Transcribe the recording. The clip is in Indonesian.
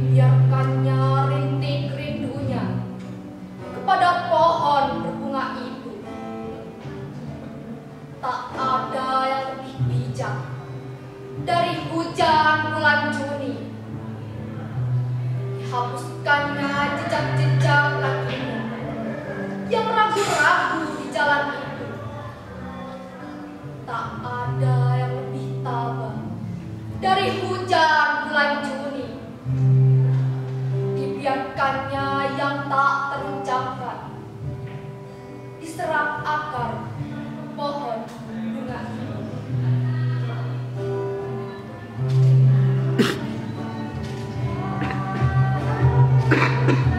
Dibiarkannya rintik rindunya kepada pohon berbunga itu. Tak ada yang lebih bijak dari hujan bulan Juni dihapuskannya jejak-jejak kakinya yang ragu-ragu di jalan itu. Tak ada yang lebih tabah dari hujan kebaikannya yang tak terucapkan. Diserap akar, pohon, bunga.